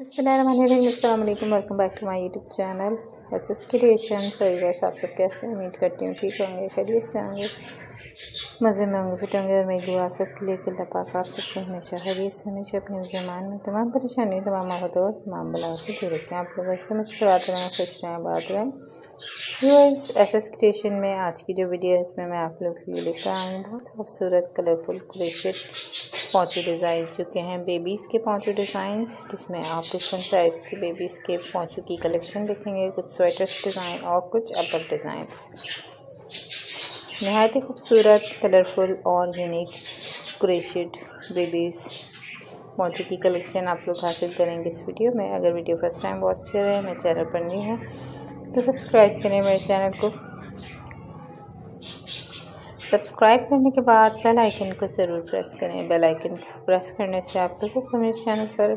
Allam welcome back to my YouTube channel S S creation so आप सब कैसे उम्मीद करती हूँ ठीक होंगे खरीद से होंगे। मज़े में होंगे, फिट होंगे और मेरी दुआ सबके लिए, अल्लाह पाक आप सबको हमेशा खरीद से, हमेशा अपने ज़मान में तमाम परेशानियों तमाम और तमाम बलाओं से दूर हैं आप लोग ऐसे मुस्कुराते रहें खुश रहें बात रहें। व्यूअर्स एस एस क्रिएशन में आज की जो वीडियो है, इसमें मैं आप लोग के लिए लेकर आई हूँ। बहुत खूबसूरत कलरफुल क्रेशेड पौचू डिज़ाइन चुके हैं बेबीज़ के पौचू डिज़ाइन जिसमें आप डिफरेंट साइज़ के बेबीज़ के पौचू की कलेक्शन देखेंगे, कुछ स्वेटर्स डिज़ाइन और कुछ अपर डिज़ाइंस नहायत ही खूबसूरत कलरफुल और यूनिक क्रेशेड बेबीज़ पौचू की कलेक्शन आप लोग हासिल करेंगे इस वीडियो में। अगर वीडियो फ़र्स्ट टाइम वॉच कर रहे हैं, मेरे चैनल पर नहीं है तो सब्सक्राइब करें मेरे चैनल को। सब्सक्राइब करने के बाद बेल आइकन को ज़रूर प्रेस करें। बेल आइकन को प्रेस करने से आप लोगों को मेरे चैनल पर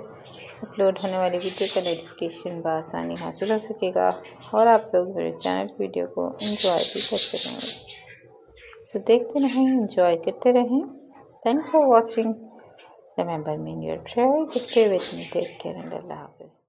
अपलोड होने वाली वीडियो का नोटिफिकेशन बसानी हासिल हो सकेगा और आप लोग मेरे चैनल वीडियो को इंजॉय भी कर सकेंगे। तो देखते रहें इंजॉय करते रहें। Thanks for watching remember mean your prayer stay with me take care and अल्लाह हाफिज़